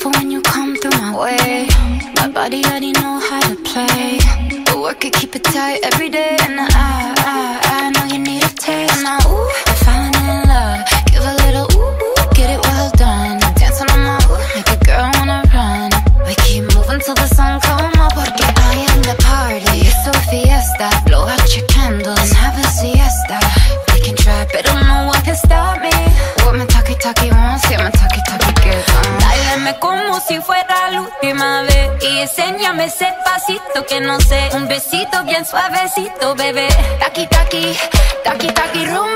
careful when you come through my way My body already know how to play. But work it, keep it tight every day. And I, I, I know you need a taste. And I, ooh, I'm falling in love. Give a little ooh, get it well done. I Dancing on my ooh, make a girl wanna run. We keep moving till the sun come up. Porque I am the party. It's a fiesta. Blow out your candles. And have a siesta. We can try, but don't know what can stop me. What my talkie-talkie want? Última vez. Y enséñame ese pasito que no sé. Un besito bien suavecito, bebé. Taki, taki, taki, taki, rumba